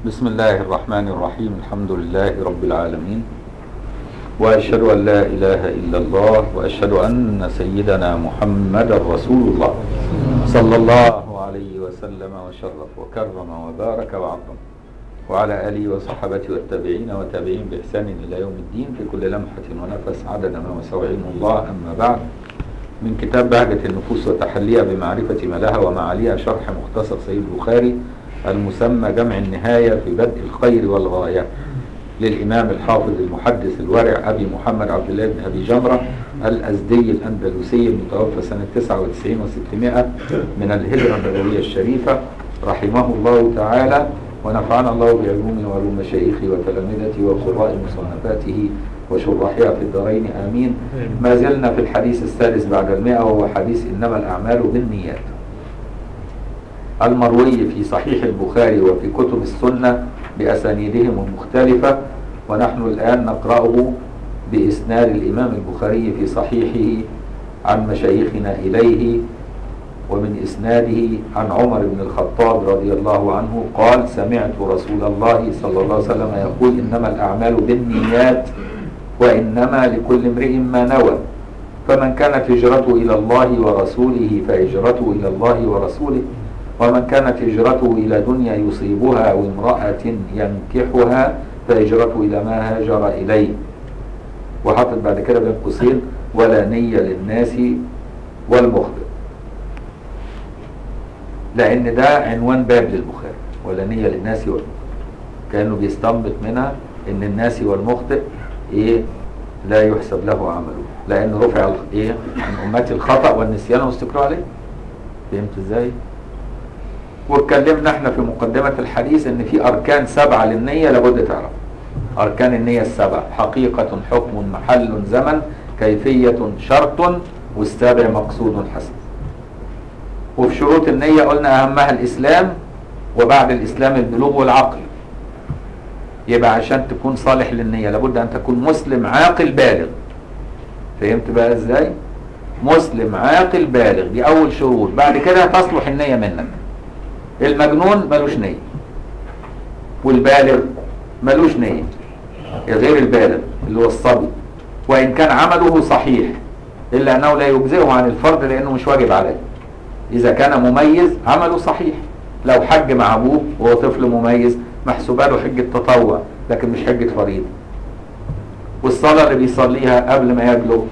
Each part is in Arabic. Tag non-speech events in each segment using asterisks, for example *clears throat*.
بسم الله الرحمن الرحيم. الحمد لله رب العالمين. وأشهد أن لا إله إلا الله وأشهد أن سيدنا محمد رسول الله صلى الله عليه وسلم وشرف وكرم وبارك وعظم. وعلى آله وصحبه والتابعين وتابعين بإحسان إلى يوم الدين. في كل لمحة ونفس عدد ما وسع الله. أما بعد من كتاب بهجة النفوس وتحليها بمعرفة ما لها ومعاليها شرح مختصر سيد البخاري المسمى جمع النهاية في بدء الخير والغاية للإمام الحافظ المحدث الورع أبي محمد عبد الله بن أبي جمرة الأزدي الأندلسي المتوفى سنة 99 و600 من الهجرة النبوية الشريفة رحمه الله تعالى ونفعنا الله بعلومه وعلوم مشايخه وتلامذته وقراء مصنفاته وشرحها في الدارين آمين. ما زلنا في الحديث السادس بعد المئة وهو حديث إنما الأعمال بالنيات. المروي في صحيح البخاري وفي كتب السنة بأسانيدهم المختلفة ونحن الآن نقرأه بإسناد الإمام البخاري في صحيحه عن مشايخنا إليه ومن إسناده عن عمر بن الخطاب رضي الله عنه قال سمعت رسول الله صلى الله عليه وسلم يقول إنما الأعمال بالنيات وإنما لكل امرئ ما نوى فمن كانت هجرته إلى الله ورسوله فهجرته إلى الله ورسوله ومن كانت هجرته إلى دنيا يصيبها أو امرأة ينكحها فهجرته إلى ما هاجر إليه. وحطت بعد كده بين قوسين ولا نية للناس والمخبر. لأن ده عنوان باب للبخاري ولا نية للناس والمخبر. كأنه بيستنبط منها إن الناس والمخطئ إيه؟ لا يحسب له عمله. لأنه رفع إيه؟ عن أمتي الخطأ والنسيان واستقرار عليه. فهمت إزاي؟ واتكلمنا إحنا في مقدمة الحديث ان في اركان سبعة للنية لابد تعرف. اركان النية السبع حقيقة حكم محل زمن كيفية شرط والسابع مقصود حسن. وفي شروط النية قلنا أهمها الإسلام وبعد الإسلام البلوغ والعقل. يبقى عشان تكون صالح للنية لابد أن تكون مسلم عاقل بالغ. فهمت بقى إزاي؟ مسلم عاقل بالغ. دي أول شروط. بعد كده تصلح النية منك. المجنون ملوش نية. والبالغ ملوش نية. غير البالغ اللي هو الصبي. وإن كان عمله صحيح إلا أنه لا يجزئه عن الفرض لأنه مش واجب عليه. إذا كان مميز عمله صحيح. لو حج مع أبوه وهو طفل مميز محسوبة له حجة تطوع لكن مش حجة فريضة. والصلاة اللي بيصليها قبل ما يبلغ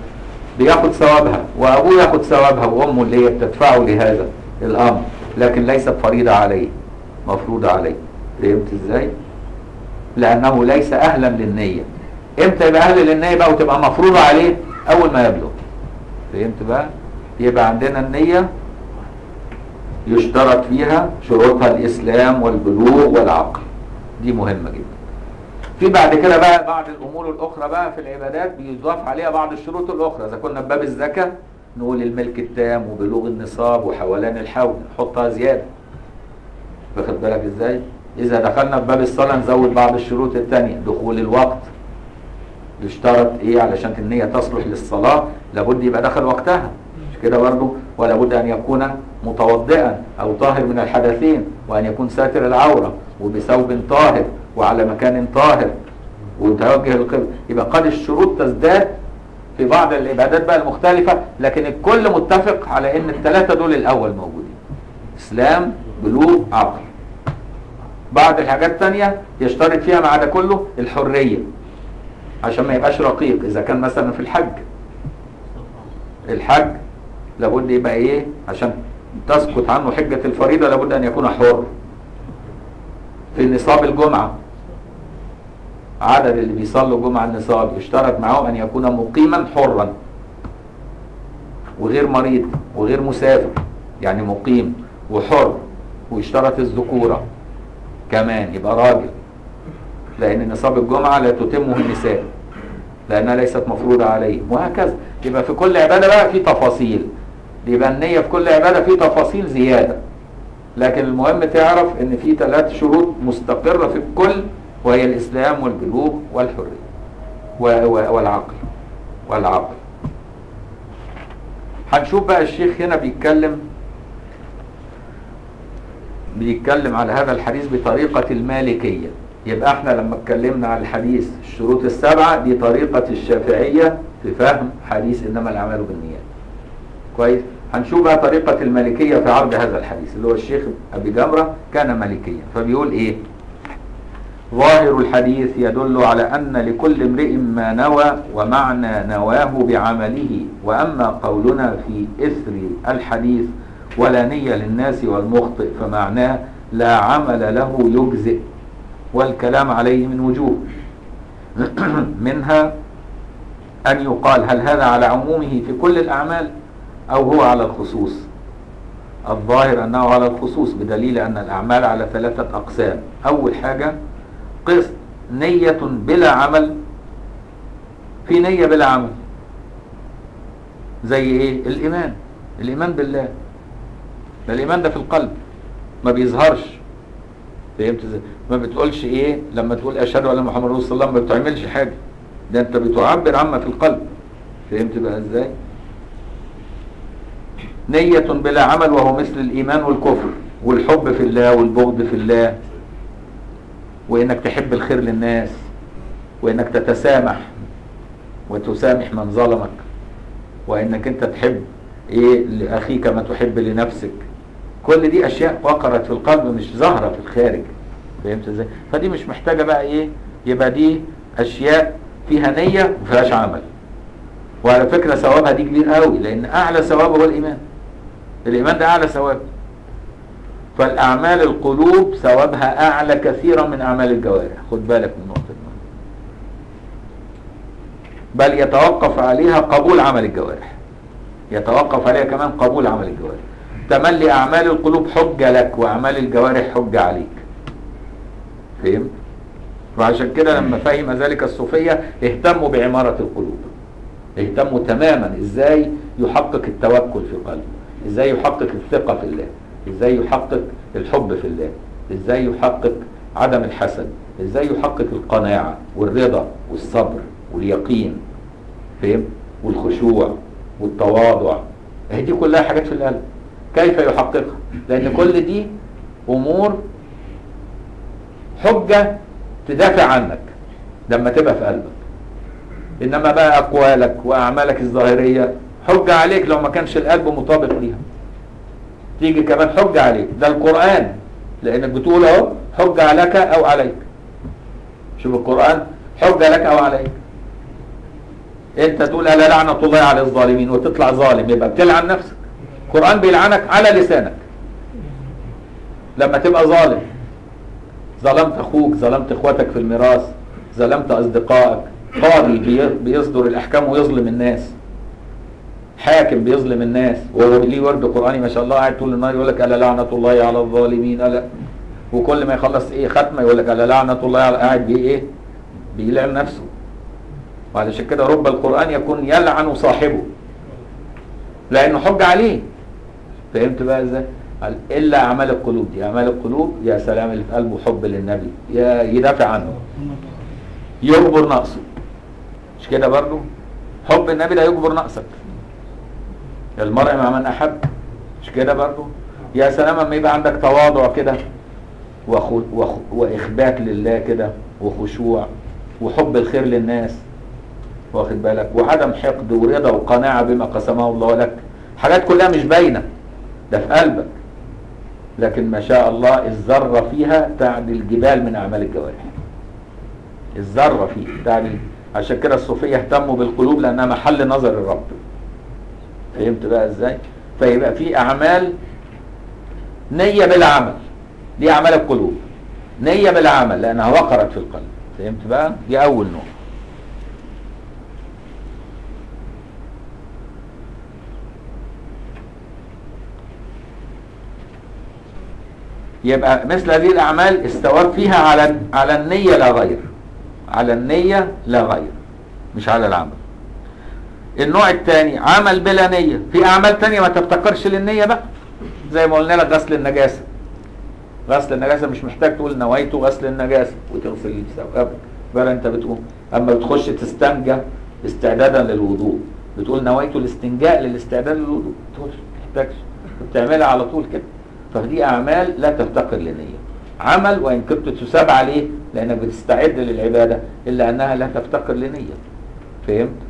بياخد ثوابها. وأبوه ياخد ثوابها وأمه اللي هي بتدفعه لهذا الأمر. لكن ليست فريضة عليه مفروضة عليه. فهمت إزاي؟ لأنه ليس أهلا للنية. إمتى يبقى أهل للنية بقى وتبقى مفروضة عليه؟ أول ما يبلغ. فهمت بقى؟ يبقى عندنا النية يشترط فيها شروطها الإسلام والبلوغ والعقل. دي مهمة جدا. في بعد كده بقى بعض الأمور الأخرى بقى في العبادات بيضاف عليها بعض الشروط الأخرى. إذا كنا في باب الزكاة نقول الملك التام وبلوغ النصاب وحولان الحول نحطها زيادة. واخد بالك إزاي؟ إذا دخلنا في باب الصلاة نزود بعض الشروط التانية دخول الوقت. يشترط إيه؟ علشان النية تصلح للصلاة لابد يبقى دخل وقتها. مش كده برضه ولا بد أن يكون متوضئا أو طاهر من الحدثين وأن يكون ساتر العورة وبثوب طاهر وعلى مكان طاهر وتوجه القبل يبقى قد الشروط تزداد في بعض العبادات بقى المختلفة لكن الكل متفق على إن الثلاثة دول الأول موجودين. إسلام بلوغ عقل. بعض الحاجات الثانية يشترط فيها مع ده كله الحرية عشان ما يبقاش رقيق. إذا كان مثلا في الحج. الحج لابد يبقى إيه؟ عشان تسقط عنه حجة الفريضة لابد أن يكون حر. في نصاب الجمعة. عدد اللي بيصلوا جمعة النصاب يشترط معهم أن يكون مقيما حرا. وغير مريض وغير مسافر يعني مقيم وحر ويشترط الذكورة كمان يبقى راجل. لأن نصاب الجمعة لا تتمه النساء لأنها ليست مفروضة عليه وهكذا. يبقى في كل عبادة بقى في تفاصيل. يبقى النية في كل عبادة في تفاصيل زيادة. لكن المهم تعرف إن في ثلاث شروط مستقرة في الكل وهي الإسلام والبلوغ والحرية والعقل والعقل. هنشوف بقى الشيخ هنا بيتكلم بيتكلم على هذا الحديث بطريقة المالكية. يبقى إحنا لما اتكلمنا على الحديث الشروط السبعة دي طريقة الشافعية في فهم حديث إنما الأعمال بالنيات. كويس؟ هنشوف بقى طريقة المالكية في عرض هذا الحديث اللي هو الشيخ أبي جمرة كان مالكيا. فبيقول إيه؟ ظاهر الحديث يدل على أن لكل امرئ ما نوى ومعنى نواه بعمله وأما قولنا في إثر الحديث ولا نية للناس والمخطئ فمعناه لا عمل له يجزئ والكلام عليه من وجوه. *clears throat* منها أن يقال هل هذا على عمومه في كل الأعمال أو هو على الخصوص؟ الظاهر أنه على الخصوص بدليل أن الأعمال على ثلاثة أقسام. أول حاجة قسط نية بلا عمل. في نية بلا عمل. زي إيه؟ الإيمان. الإيمان بالله. ده الإيمان ده في القلب. ما بيظهرش. فهمت إزاي؟ ما بتقولش إيه؟ لما تقول أشهد أن محمد رسول الله ما بتعملش حاجة. ده أنت بتعبر عما في القلب. فهمت بقى إزاي؟ نية بلا عمل وهو مثل الإيمان والكفر والحب في الله والبغض في الله. وإنك تحب الخير للناس وإنك تتسامح وتسامح من ظلمك وإنك أنت تحب إيه لأخيك ما تحب لنفسك. كل دي أشياء وقرت في القلب مش ظاهرة في الخارج. فهمت إزاي؟ فدي مش محتاجة بقى إيه يبقى دي أشياء فيها نية ما فيهاش عمل. وعلى فكرة ثوابها دي كبير قوي لأن أعلى ثواب هو الإيمان. الإيمان ده أعلى ثواب. فالأعمال القلوب ثوابها أعلى كثيرا من أعمال الجوارح. خد بالك من النقطة دي. بل يتوقف عليها قبول عمل الجوارح. يتوقف عليها كمان قبول عمل الجوارح. تملي أعمال القلوب حجة لك وأعمال الجوارح حجة عليك. فهمت؟ وعشان كده لما فهم ذلك الصوفية اهتموا بعمارة القلوب. اهتموا تماما إزاي يحقق التوكل في قلبه. إزاي يحقق الثقة في الله. إزاي يحقق الحب في الله إزاي يحقق عدم الحسد إزاي يحقق القناعة والرضا والصبر واليقين فهم؟ والخشوع والتواضع. هي دي كلها حاجات في القلب. كيف يحققها؟ لأن كل دي أمور حجة تدافع عنك لما تبقى في قلبك. إنما بقى أقوالك وأعمالك الظاهرية حجة عليك لو ما كانش القلب مطابق ليها. تيجي كمان حجة عليك. ده القرآن. لأنك بتقول أهو حجة لك أو عليك. شوف القرآن حجة لك أو عليك. أنت تقول ألا لعنة الله على الظالمين وتطلع ظالم يبقى بتلعن نفسك. القرآن بيلعنك على لسانك. لما تبقى ظالم ظلمت أخوك ظلمت إخواتك في الميراث ظلمت أصدقائك قاضي بي- بيصدر الأحكام ويظلم الناس. حاكم بيظلم الناس. وهو ليه ورد قرآني ما شاء الله قاعد طول النهار يقول لك ألا لعنة الله على الظالمين؟ الا وكل ما يخلص إيه ختمة يقول لك ألا لعنة الله على قاعد بي إيه؟ بيلعن نفسه. وعلشان كده رب القرآن يكون يلعن صاحبه. لأنه حج عليه. فهمت بقى إزاي؟ قال إلا أعمال القلوب. دي أعمال القلوب يا سلام اللي في قلبه حب للنبي. يا يدافع عنه. يجبر نقصه. مش كده برضو حب النبي ده يجبر نقصك. المرء مع من أحب؟ مش كده برضو؟ يا سلام اما يبقى عندك تواضع كده وخو وخ وإخبات لله كده وخشوع وحب الخير للناس. واخد بالك؟ وعدم حقد ورضا وقناعة بما قسمه الله لك. حاجات كلها مش باينة. ده في قلبك. لكن ما شاء الله الذرة فيها تعدل جبال من أعمال الجوارح. الذرة فيه تعدل عشان كده الصوفية اهتموا بالقلوب لأنها محل نظر الرب. فهمت بقى إزاي؟ فيبقى في أعمال نية بلا عمل دي أعمال القلوب. نية بلا عمل لأنها وقرت في القلب. فهمت بقى؟ دي أول نوع يبقى مثل هذه الأعمال استوت فيها على على النية لا غير. على النية لا غير. مش على العمل. النوع الثاني عمل بلا نية. في أعمال تانية ما تفتكرش للنية بقى. زي ما قلنا لك غسل النجاسة. غسل النجاسة مش محتاج تقول نويت غسل النجاسة. وتغسل بقى أنت بتقول أما بتخش تستنجى استعدادا للوضوء. بتقول نويت الاستنجاء للاستعداد للوضوء. ما تحتاجش. بتعملها على طول كده. فدي أعمال لا تفتقر لنيه عمل وإن كنت تساب عليه لأنك بتستعد للعبادة إلا أنها لا تفتقر لنيه فهمت؟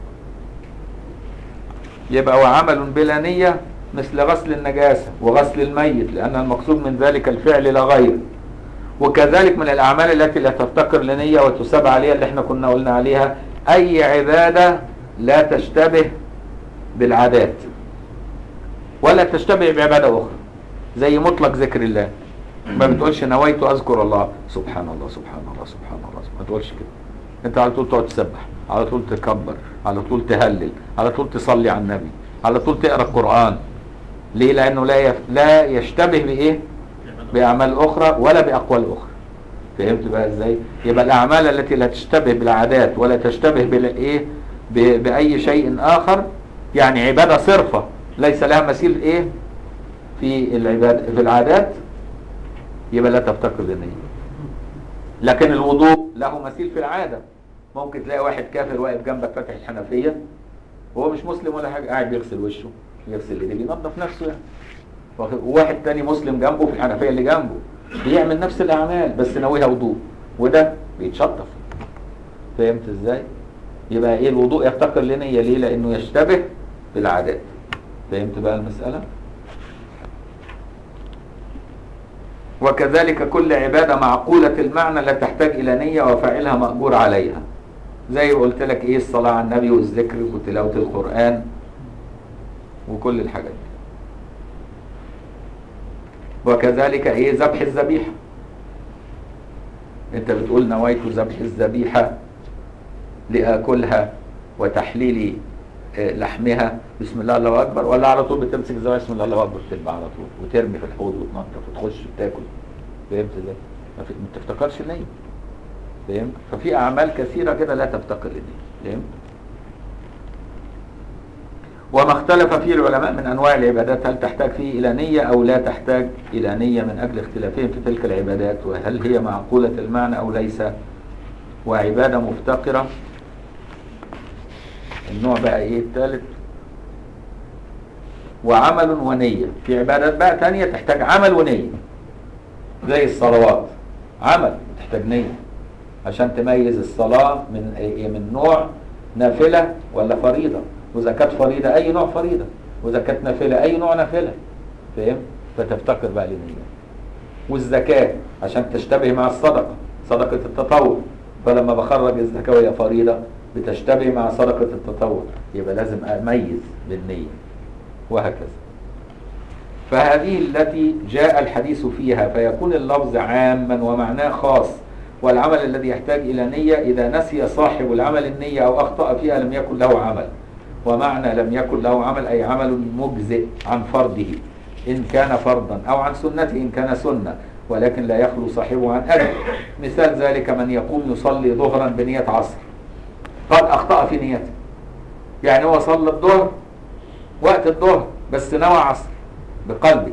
يبقى وعمل بلا نية مثل غسل النجاسة وغسل الميت لأن المقصود من ذلك الفعل لا غير. وكذلك من الأعمال التي لا تفتقر لنية وتساب عليها اللي إحنا كنا قلنا عليها أي عبادة لا تشتبه بالعادات ولا تشتبه بعبادة أخرى زي مطلق ذكر الله. ما بتقولش نويت أذكر الله. سبحان الله سبحان الله سبحان الله ما تقولش كده. انت على طول تقعد تسبح على طول تكبر على طول تهلل على طول تصلي على النبي على طول تقرأ القرآن. ليه؟ لأنه لا يف... لا يشتبه بإيه؟ بأعمال أخرى ولا بأقوال أخرى. فهمت بقى إزاي؟ يبقى الأعمال التي لا تشتبه بالعادات ولا تشتبه بالايه ب... بأي شيء آخر يعني عبادة صرفة. ليس لها مثيل إيه؟ في العباد في العادات. يبقى لا تفتقر للنية لكن الوضوء له مثيل في العادة ممكن تلاقي واحد كافر واقف جنبك فاتح الحنفية وهو مش مسلم ولا حاجة قاعد بيغسل وشه يغسل ايديه بينظف نفسه يعني وواحد تاني مسلم جنبه في الحنفية اللي جنبه بيعمل نفس الأعمال بس ناويها وضوء وده بيتشطف فهمت إزاي؟ يبقى إيه الوضوء يفتقر لنية ليه؟ لأنه يشتبه بالعادات فهمت بقى المسألة؟ وكذلك كل عبادة معقولة المعنى لا تحتاج إلى نية وفاعلها مأجور عليها. زي قلت لك إيه الصلاة على النبي والذكر وتلاوة القرآن وكل الحاجات دي. وكذلك إيه ذبح الذبيحة. أنت بتقول نويت ذبح الذبيحة لآكلها وتحليل آه، لحمها. بسم الله الله أكبر. ولا على طول بتمسك الزواج بسم الله الله أكبر. تتبع على طول. وترمي في الحوض وتنطف وتخش وتاكل. فهمت إزاي؟ ما تفتكرش النية فهمت؟ ففي أعمال كثيرة كده لا تفتقر للنية فهمت؟ وما اختلف فيه العلماء من أنواع العبادات. هل تحتاج فيه إلى نية أو لا تحتاج إلى نية من أجل اختلافهم في تلك العبادات؟ وهل هي معقولة المعنى أو ليس؟ وعبادة مفتقرة. النوع بقى إيه؟ الثالث وعمل ونية. في عبادات بقى تانية تحتاج عمل ونية. زي الصلوات. عمل تحتاج نية. عشان تميز الصلاة من إيه؟ من نوع نافلة ولا فريضة؟ كانت فريضة أي نوع فريضة. كانت نافلة أي نوع نافلة. فاهم؟ فتفتقر بقى للنية. والزكاة عشان تشتبه مع الصدقة. صدقة التطوع. فلما بخرج الزكاة وهي فريضة بتشتبه مع صدقة التطوع يبقى لازم أميز بالنية. وهكذا. فهذه التي جاء الحديث فيها فيكون اللفظ عاما ومعناه خاص والعمل الذي يحتاج إلى نية إذا نسي صاحب العمل النية أو أخطأ فيها لم يكن له عمل. ومعنى لم يكن له عمل أي عمل مجزئ عن فرضه إن كان فرضا أو عن سنته إن كان سنة ولكن لا يخلو صاحبه عن أجر مثال ذلك من يقوم يصلي ظهرا بنية عصر. قد أخطأ في نيته يعني هو صلى الظهر وقت الظهر بس نوى عصر بقلبي.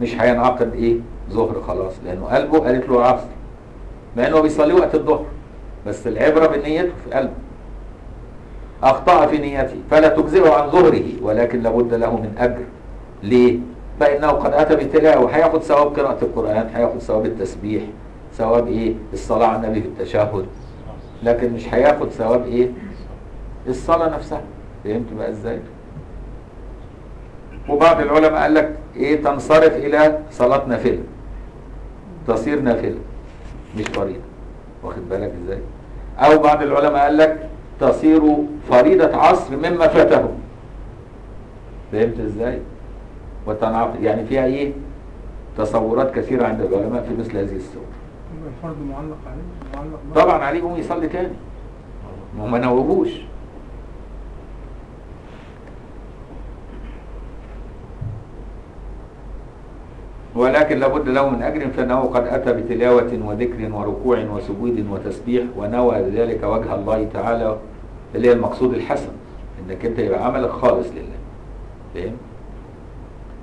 مش هينعقد إيه؟ ظهر خلاص لأنه قلبه قالت له عصر. مع إنه بيصلي وقت الظهر بس العبرة بنيته في قلبه. أخطأ في نيته فلا تجزئه عن ظهره ولكن لابد له من أجر. ليه؟ فإنه قد أتى بتلاوه هياخد ثواب قراءة القرآن هياخد ثواب التسبيح ثواب إيه؟ الصلاة على النبي في التشهد. لكن مش هياخد ثواب إيه؟ الصلاة نفسها. فهمت بقى إزاي؟ وبعض العلماء قال لك إيه؟ تنصرف إلى صلاة نافلة. تصير نافلة مش فريضة. واخد بالك إزاي؟ أو بعض العلماء قال لك تصير فريضة عصر مما فاته. فهمت إزاي؟ وتنعقد يعني فيها إيه؟ تصورات كثيرة عند العلماء في مثل هذه الصور الفرض معلق عليه. طبعا عليه يقوم يصلي تاني. ما هو ما نوهوش ولكن لابد له من أجر فإنه قد أتى بتلاوة وذكر وركوع وسجود وتسبيح ونوى ذلك وجه الله تعالى اللي هي المقصود الحسن إنك أنت يبقى عملك خالص لله. فاهم؟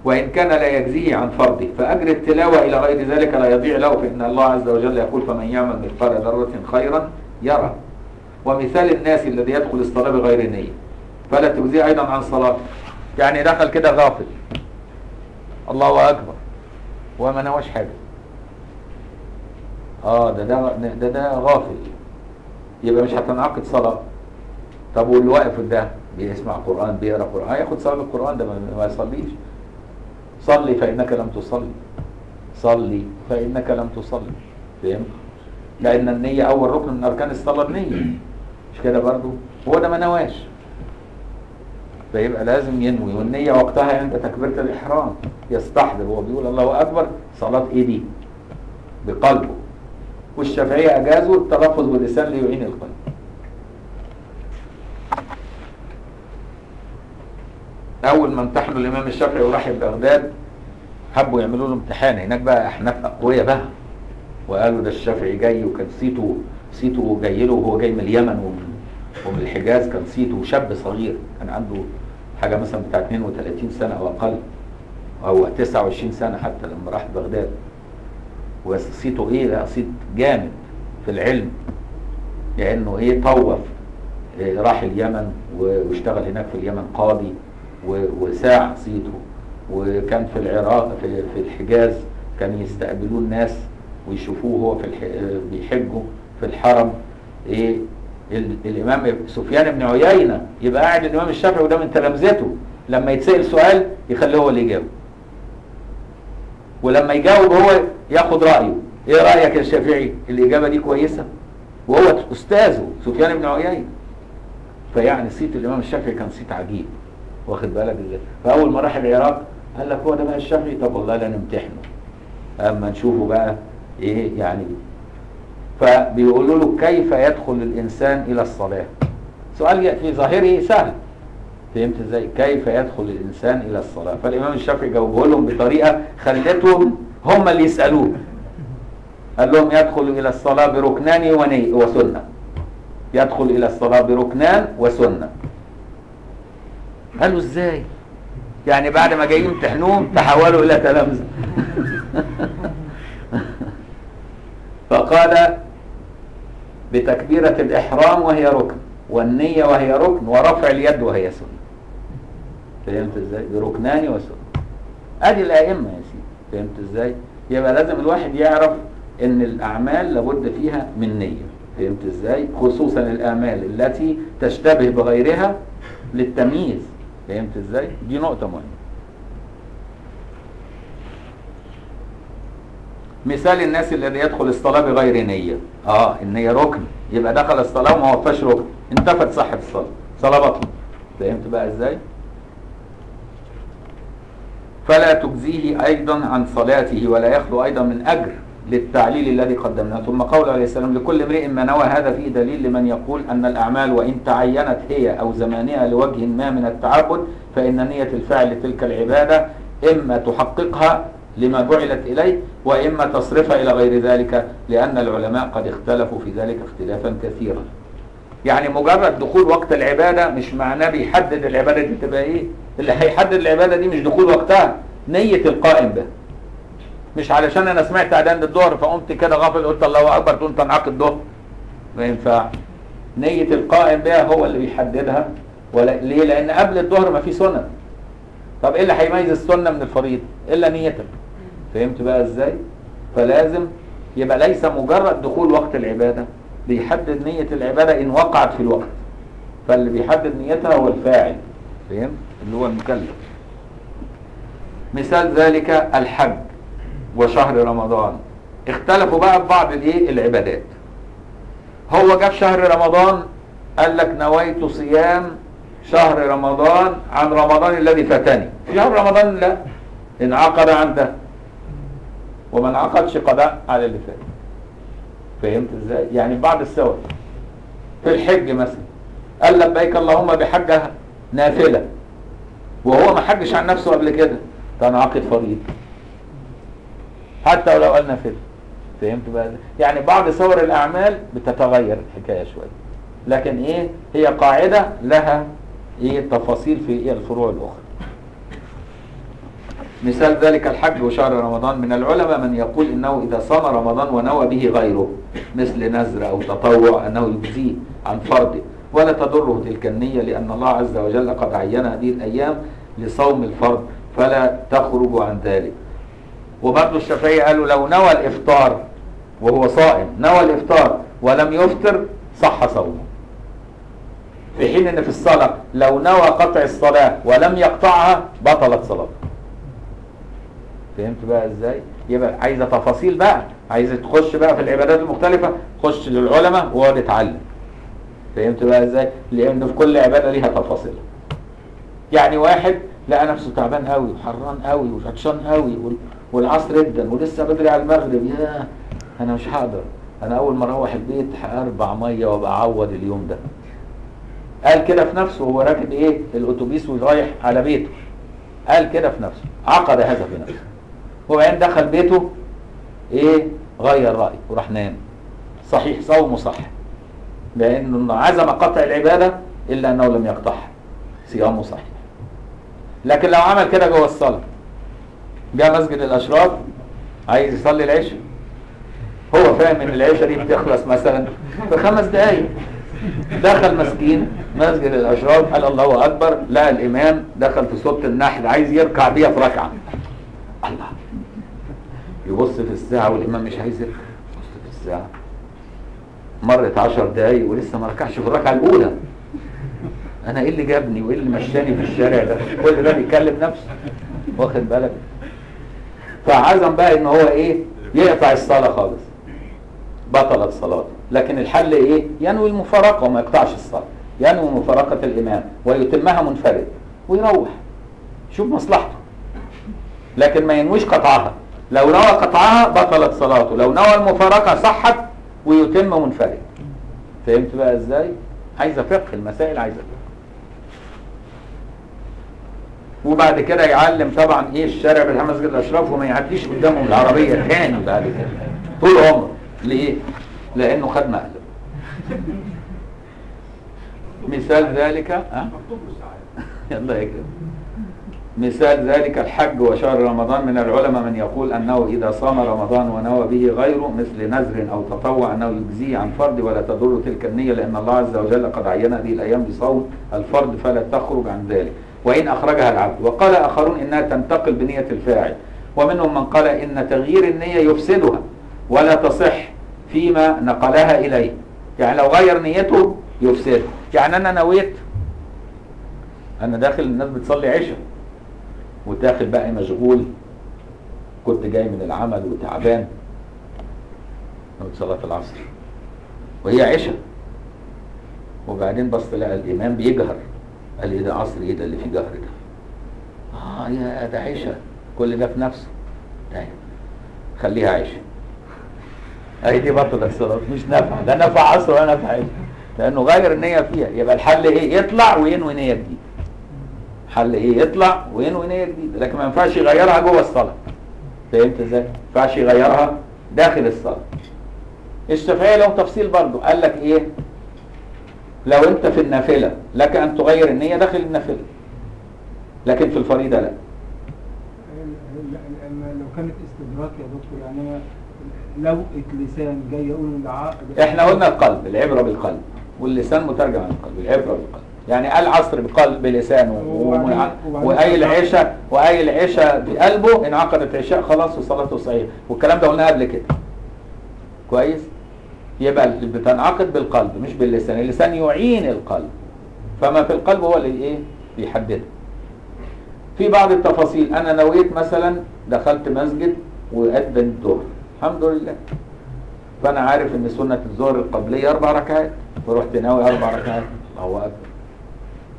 وإن كان لا يجزيه عن فرضه فأجر التلاوة إلى غير ذلك لا يضيع له فإن الله عز وجل يقول فمن يعمل مثقال ذرة خيرا يرى ومثال الناس الذي يدخل الصلاة بغير نية فلا تجزيه أيضا عن صلاته يعني دخل كده غافل. الله أكبر. وما نواش حاجة. آه ده ده ده, ده غافل. يبقى مش هتنعقد صلاة. طب واللي واقف ده بيسمع قرآن بيقرأ قرآن هياخد ثواب القرآن ده ما يصليش. صلي فإنك لم تصلي. صلي فإنك لم تصلي. فهمت؟ لأن النية أول ركن من أركان الصلاة النية. مش كده برضو؟ هو ده ما نواش. فيبقى لازم ينوي. والنية وقتها عند تكبيرة الإحرام. يستحضر. هو بيقول الله أكبر صلاة إيه دي بقلبه. والشافعية أجازوا التلفظ باللسان ليعين القلب. أول ما امتحنوا الإمام الشافعي وراح بغداد حبوا يعملوا له امتحان. هناك بقى أحناف أقوياء بقى. وقالوا ده الشافعي جاي وكان صيته صيته جاي له وهو جاي من اليمن ومن ومن الحجاز كان صيته شاب صغير. كان عنده حاجة مثلا بتاع 32 سنة أو أقل أو 29 سنة حتى لما راح بغداد. وصيته إيه؟ لا صيت جامد في العلم. لأنه إيه؟ طوف. إيه راح اليمن واشتغل هناك في اليمن قاضي. وساع صيته. وكان في العراق في, في الحجاز كان يستقبلوه الناس ويشوفوه هو في. بيحجوا في الحرم. إيه ال- الإمام سفيان بن عيينة يبقى قاعد الإمام الشافعي وده من تلامذته. لما يتسأل سؤال يخليه هو اللي يجاوب. ولما يجاوب هو ياخد رأيه. إيه رأيك يا شافعي؟ الإجابة دي كويسة؟ وهو أستاذه سفيان بن عيينة. فيعني صيت الإمام الشافعي كان صيت عجيب. واخد بالك إزاي؟ فأول ما راح العراق قال لك هو ده بقى الشافعي طب والله لا نمتحنه. أما نشوفه بقى إيه يعني؟ فبيقولوا له كيف يدخل الإنسان إلى الصلاة؟ سؤال في ظاهره سهل. فهمت إزاي؟ كيف يدخل الإنسان إلى الصلاة؟ فالإمام الشافعي جاوبه لهم بطريقة خلتهم هم اللي يسألوه. قال لهم يدخل إلى الصلاة بركنان وسنة. يدخل إلى الصلاة بركنان وسنة. قالوا إزاي؟ يعني بعد ما جايين يمتحنوهم تحولوا إلى تلامذة. *laughs* فقال بتكبيرة الإحرام وهي ركن والنية وهي ركن ورفع اليد وهي سنة. فهمت إزاي؟ بركنان وسنة. أدي الأئمة يا سيدي. فهمت إزاي؟ يبقى لازم الواحد يعرف إن الأعمال لابد فيها من نية. فهمت إزاي؟ خصوصا الأعمال التي تشتبه بغيرها للتمييز. فهمت إزاي؟ دي نقطة مهمة. مثال الناس الذي يدخل الصلاة بغير نية. آه النية ركن. يبقى دخل الصلاة وما وفاش ركن. انتفت صحة الصلاة. صلاة بطل فهمت بقى إزاي؟ فلا تجزيه أيضا عن صلاته ولا يخلو أيضا من أجر. للتعليل الذي قدمناه. ثم قول عليه السلام لكل امرئ ما نوى هذا فيه دليل لمن يقول أن الأعمال وإن تعينت هي أو زمانها لوجه ما من التعبد فإن نية الفعل تلك العبادة إما تحققها لما جعلت إليه وإما تصرفها إلى غير ذلك لأن العلماء قد اختلفوا في ذلك اختلافا كثيرا. يعني مجرد دخول وقت العبادة مش معناه بيحدد العبادة دي تبقى إيه؟ اللي هيحدد العبادة دي مش دخول وقتها. نية القائم به مش علشان أنا سمعت أذان الظهر فقمت كده غافل قلت الله أكبر تقوم تنعقد الظهر ما ينفعش نية القائم بها هو اللي بيحددها ولا ليه؟ لأن قبل الظهر ما في سنن طب إيه اللي هيميز السنة من الفريضة؟ إلا نيتك. فهمت بقى إزاي؟ فلازم يبقى ليس مجرد دخول وقت العبادة بيحدد نية العبادة إن وقعت في الوقت. فاللي بيحدد نيتها هو الفاعل. فهمت؟ اللي هو المكلف. مثال ذلك الحج وشهر رمضان. اختلفوا بقى في بعض الايه؟ العبادات. هو جاب شهر رمضان قال لك نويت صيام شهر رمضان عن رمضان الذي فاتني. شهر رمضان لا. انعقد عن ده وما انعقدش قضاء على اللي فات. فهمت إزاي؟ يعني بعض السور في الحج مثلا. قال لبيك اللهم بحجة نافلة. وهو ما حجش عن نفسه قبل كده. تنعقد فريضة. حتى ولو قال نافلة فهمت بقى؟ يعني بعض صور الأعمال بتتغير الحكاية شوية. لكن إيه؟ هي قاعدة لها إيه؟ تفاصيل في إيه؟ الفروع الأخرى. مثال ذلك الحج وشهر رمضان. من العلماء من يقول إنه إذا صام رمضان ونوى به غيره مثل نذر أو تطوع أنه يجزيه عن فرضه. ولا تضره تلك النية لأن الله عز وجل قد عين هذه الأيام لصوم الفرض فلا تخرج عن ذلك. وبرضه الشافعية قالوا لو نوى الإفطار وهو صائم نوى الإفطار ولم يفطر صح صومه. في حين إن في الصلاة لو نوى قطع الصلاة ولم يقطعها بطلت صلاته. فهمت بقى إزاي؟ يبقى عايزة تفاصيل بقى عايزة تخش بقى في العبادات المختلفة خش للعلماء واقعد اتعلم فهمت بقى إزاي؟ لأن في كل عبادة ليها تفاصيل. يعني واحد لقى نفسه تعبان قوي وحران قوي وعطشان قوي والعصر جدا ولسه بدري على المغرب. يا أنا مش هقدر أنا أول ما أروح البيت هاربع مية وأبقى أعوض اليوم ده. قال كده في نفسه وهو راكب إيه؟ الأتوبيس ورايح على بيته. قال كده في نفسه عقد هذا في نفسه. وبعدين دخل بيته إيه؟ غير رايه وراح نام. صحيح صومه صح. لأنه عزم قطع العبادة إلا أنه لم يقطعها. صيامه صحيح. لكن لو عمل كده جوه الصلاة جاء مسجد الأشراف عايز يصلي العشاء. هو فاهم إن العشاء دي بتخلص مثلا في خمس دقايق. دخل مسكين مسجد الأشراف قال الله أكبر لقى الإمام دخل في صوت النحل عايز يركع بيها في ركعة. الله. يبص في الساعة والإمام مش عايز يركع. يبص في الساعة. مرت عشر دقايق ولسه ما ركعش في الركعة الأولى. أنا إيه اللي جابني وإيه اللي مشاني في الشارع ده؟ كل ده بيكلم نفسه. واخد بالك؟ فعزم بقى إن هو إيه؟ يقطع الصلاة خالص. بطلت صلاته لكن الحل إيه؟ ينوي المفارقة وما يقطعش الصلاة. ينوي مفارقة الإمام ويتمها منفرد ويروح. شوف مصلحته. لكن ما ينويش قطعها. لو نوى قطعها بطلت صلاته. لو نوى المفارقة صحت ويتم منفرد. فهمت بقى إزاي؟ عايزة فقه المسائل عايزة فقه. وبعد كده يعلم طبعا إيه الشارع بتاع مسجد الاشراف وما يعديش قدامهم العربية تاني بعد كده. طول عمره. ليه؟ لأنه خد مقلب. مثال ذلك ها؟ يكرم مثال ذلك الحج وشهر رمضان من العلماء من يقول أنه إذا صام رمضان ونوى به غيره مثل نذر أو تطوع أنه يجزيه عن فرض ولا تضر تلك النية لأن الله عز وجل قد عين هذه الأيام بصوم الفرض فلا تخرج عن ذلك. وإن أخرجها العبد. وقال آخرون إنها تنتقل بنية الفاعل. ومنهم من قال إن تغيير النية يفسدها ولا تصح فيما نقلها إليه. يعني لو غير نيته يفسدها يعني أنا نويت أنا داخل الناس بتصلي عشاء وداخل بقى مشغول. كنت جاي من العمل وتعبان. نويت صلاة العصر. وهي عشاء. وبعدين بص لقى الإمام بيجهر. قال لي ده عصر إيه ده اللي فيه جهر ده. آه يا ده عشاء كل ده في نفسه. طيب خليها عشاء أهي دي بطل الصلاة مش نافع لا نفع عصر ولا نفع عشاء لأنه غير النية فيها. يبقى الحل إيه؟ يطلع وينوي نية جديدة. حل إيه؟ يطلع وينوي نيه جديدة. لكن ما ينفعش يغيرها جوه الصلاة. فهمت إزاي؟ ما ينفعش يغيرها داخل الصلاة. الشافعيه له تفصيل برضه. قال لك إيه؟ لو انت في النافلة لك أن تغير النية داخل النافلة. لكن في الفريضة لا. لو كانت استدراك يا دكتور يعني أنا لوقة لسان جاي يقول عقد إحنا قلنا القلب العبرة بالقلب واللسان مترجم عن القلب العبرة بالقلب. يعني قال عصر بقلب بلسانه وأي العشاء وأي العشاء بقلبه انعقدت عشاء خلاص وصلاته صحيحه والكلام ده قلناه قبل كده. كويس؟ يبقى بتنعقد بالقلب مش باللسان اللسان يعين القلب. فما في القلب هو اللي إيه؟ بيحدده. في بعض التفاصيل أنا نويت مثلا دخلت مسجد وأذن الظهر الحمد لله. فأنا عارف إن سنة الظهر القبلية أربع ركعات فرحت ناوي أربع ركعات. الله أكبر.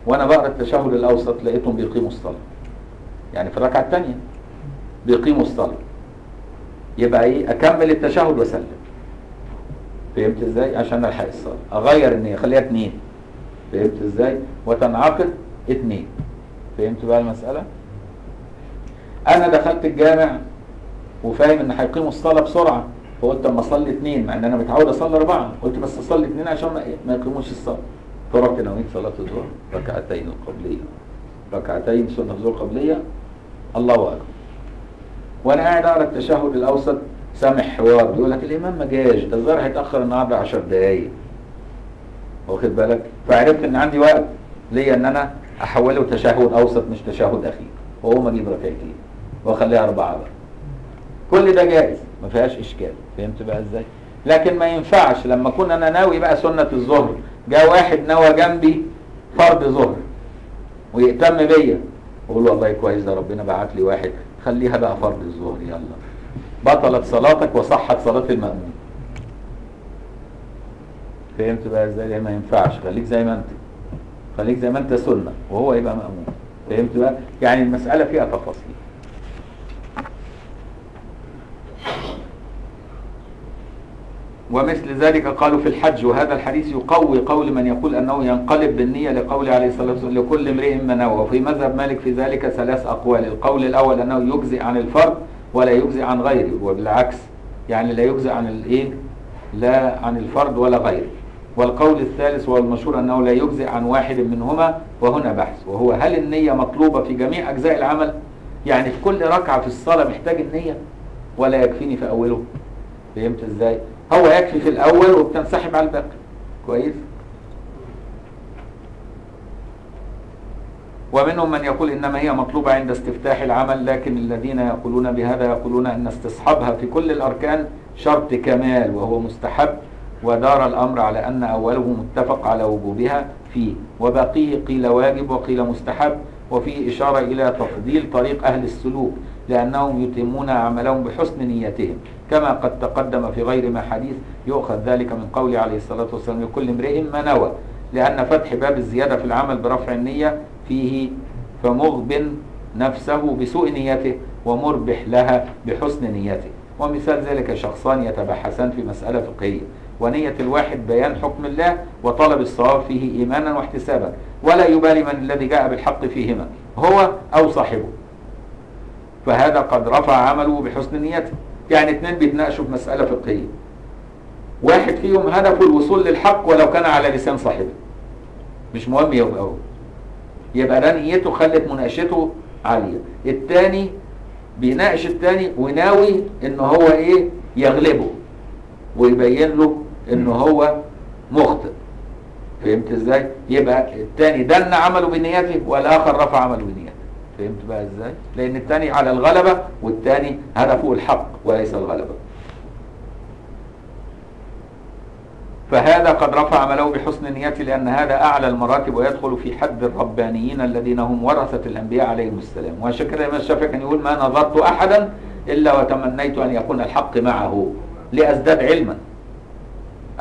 وأنا بقرأ التشهد الأوسط لقيتهم بيقيموا الصلاة. يعني في الركعة الثانية بيقيموا الصلاة. يبقى إيه؟ أكمل التشهد وأسلم. فهمت إزاي؟ عشان الحق الصلاة. أغير النية خليها اثنين فهمت إزاي؟ وتنعقد اثنين فهمت بقى المسألة؟ أنا دخلت الجامع وفاهم إن هيقيموا الصلاة بسرعة فقلت أما أصلي اثنين مع إن أنا متعود أصلي أربعة. قلت بس أصلي اثنين عشان ما, ما يقيموش الصلاة. فرحت نويت صلاة الظهر ركعتين القبليه ركعتين سنة الظهر قبلية. الله أكبر. وأنا قاعد أقرأ التشهد الأوسط. سامع حوار بيقول لك الإمام ما جاش ده الظاهر هيتأخر النهارده 10 دقايق. واخد بالك؟ فعرفت إن عندي وقت ليا إن أنا أحوله تشهد أوسط مش تشهد أخير. واقوم أجيب ركعتين وأخليها أربعة بقى. كل ده جائز ما فيهاش إشكال. فهمت بقى إزاي؟ لكن ما ينفعش لما أكون أنا ناوي بقى سنة الظهر جاء واحد نوى جنبي فرض ظهر ويهتم بيا أقول له والله كويس ده ربنا بعت لي واحد خليها بقى فرض الظهر يلا. بطلت صلاتك وصحت صلاة المأمون. فهمت بقى إزاي؟ ما ينفعش؟ خليك زي ما أنت. خليك زي ما أنت سنة وهو يبقى مأمون. فهمت بقى؟ يعني المسألة فيها تفاصيل. ومثل ذلك قالوا في الحج وهذا الحديث يقوي قول من يقول أنه ينقلب بالنية لقول عليه الصلاة والسلام لكل امرئ ما نوى. وفي مذهب مالك في ذلك ثلاث أقوال. القول الأول أنه يجزئ عن الفرد ولا يجزئ عن غيره وبالعكس يعني لا يجزئ عن الإيه؟ لا عن الفرد ولا غيره. والقول الثالث والمشهور أنه لا يجزئ عن واحد منهما وهنا بحث. وهو هل النية مطلوبة في جميع أجزاء العمل؟ يعني في كل ركعة في الصلاة محتاج النية؟ ولا يكفيني في أوله؟ فهمت إزاي؟ هو يكفي في الأول وبتنسحب على الباقي. كويس؟ ومنهم من يقول إنما هي مطلوبة عند استفتاح العمل لكن الذين يقولون بهذا يقولون أن استصحابها في كل الأركان شرط كمال وهو مستحب ودار الأمر على أن أوله متفق على وجوبها فيه. وباقيه قيل واجب وقيل مستحب وفيه إشارة إلى تفضيل طريق أهل السلوك لأنهم يتمون اعمالهم بحسن نيتهم. كما قد تقدم في غير ما حديث يؤخذ ذلك من قول عليه الصلاة والسلام لكل امرئ ما نوى لأن فتح باب الزيادة في العمل برفع النية فيه فمغب نفسه بسوء نيته ومربح لها بحسن نيته. ومثال ذلك شخصان يتبحثان في مسألة فقهية. ونية الواحد بيان حكم الله وطلب الصواب فيه إيمانا واحتسابا. ولا يبالي من الذي جاء بالحق فيهما. هو أو صاحبه. فهذا قد رفع عمله بحسن نيته. يعني اثنين بيتناقشوا في مسألة فقهية. واحد فيهم هدفه الوصول للحق ولو كان على لسان صاحبه. مش مهم يبقى هو يبقى ده نيته خلت مناقشته عالية. الثاني بيناقش الثاني وناوي إن هو إيه؟ يغلبه ويبين له إن هو مخطئ. فهمت إزاي؟ يبقى الثاني دن عمله بنيته والآخر رفع عمله بنيته فهمت بقى إزاي؟ لأن الثاني على الغلبة والثاني هدفه الحق وليس الغلبة. فهذا قد رفع عمله بحسن نيته لأن هذا أعلى المراتب ويدخل في حد الربانيين الذين هم ورثة الأنبياء عليهم السلام. وعشان كده الإمام الشافعي كان يقول ما نظرت أحدا إلا وتمنيت أن يكون الحق معه لأزداد علما.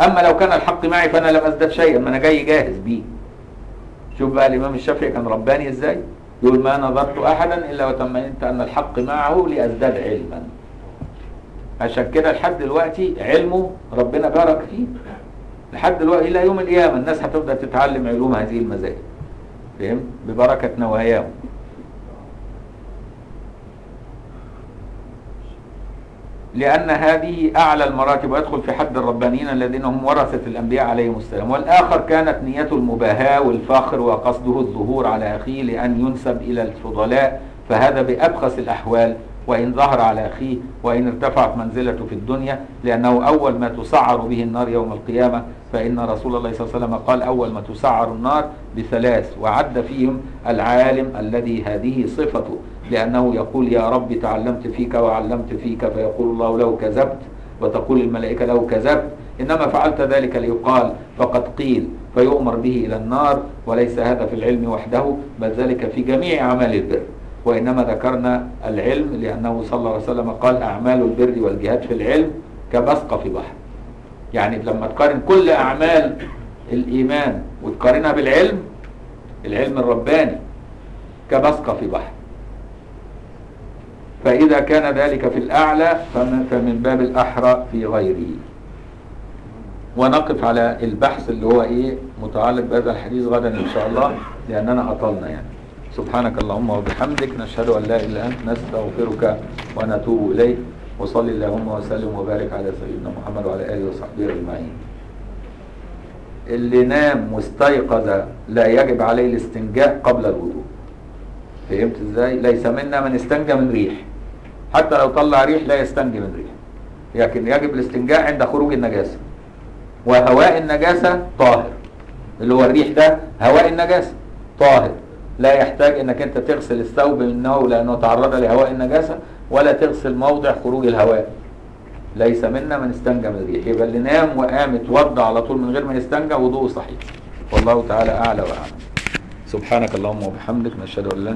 أما لو كان الحق معي فأنا لم أزداد شيئا ما أنا جاي جاهز بيه. شوف بقى الإمام الشافعي كان رباني إزاي؟ يقول ما نظرت أحدا إلا وتمنيت أن الحق معه لأزداد علما. عشان كده لحد دلوقتي علمه ربنا بارك فيه. لحد دلوقتي إلى يوم القيامة الناس هتبدا تتعلم علوم هذه المذاهب فهم؟ ببركة نواياهم. لأن هذه أعلى المراتب ويدخل في حد الربانيين الذين هم ورثة الأنبياء عليهم السلام. والآخر كانت نيته المباهاة والفخر وقصده الظهور على أخيه لأن ينسب إلى الفضلاء فهذا بأبخس الأحوال. وإن ظهر على أخيه وإن ارتفعت منزلته في الدنيا لأنه أول ما تسعر به النار يوم القيامة فإن رسول الله صلى الله عليه وسلم قال أول ما تسعر النار بثلاث وعد فيهم العالم الذي هذه صفته لأنه يقول يا رب تعلمت فيك وعلمت فيك فيقول الله له كذبت وتقول الملائكة له كذبت إنما فعلت ذلك ليقال فقد قيل فيؤمر به إلى النار وليس هذا في العلم وحده بل ذلك في جميع أعمال البر. وإنما ذكرنا العلم لأنه صلى الله عليه وسلم قال أعمال البر والجهاد في العلم كبسقة في بحر. يعني لما تقارن كل أعمال الإيمان وتقارنها بالعلم العلم الرباني كبسقة في بحر. فإذا كان ذلك في الأعلى فمن باب الأحرى في غيره. ونقف على البحث اللي هو إيه متعلق بهذا الحديث غدا إن شاء الله لأننا أطلنا يعني. سبحانك اللهم وبحمدك نشهد أن لا إله إلا أنت نستغفرك ونتوب إليك. وصل اللهم وسلم وبارك على سيدنا محمد وعلى آله وصحبه أجمعين. اللي نام واستيقظ لا يجب عليه الاستنجاء قبل الوضوء. فهمت إزاي؟ ليس منا من استنجى من ريح. حتى لو طلع ريح لا يستنجي من ريح. لكن يجب الاستنجاء عند خروج النجاسة. وهواء النجاسة طاهر. اللي هو الريح ده هواء النجاسة طاهر. لا يحتاج إنك أنت تغسل الثوب منه لأنه تعرض لهواء النجاسة. ولا تغسل موضع خروج الهواء. ليس منا من استنجى من الريح. يبقى اللي نام وقام اتوضى على طول من غير ما يستنجى وضوءه صحيح. والله تعالى أعلى واعلم سبحانك اللهم وبحمدك نشهد أن لا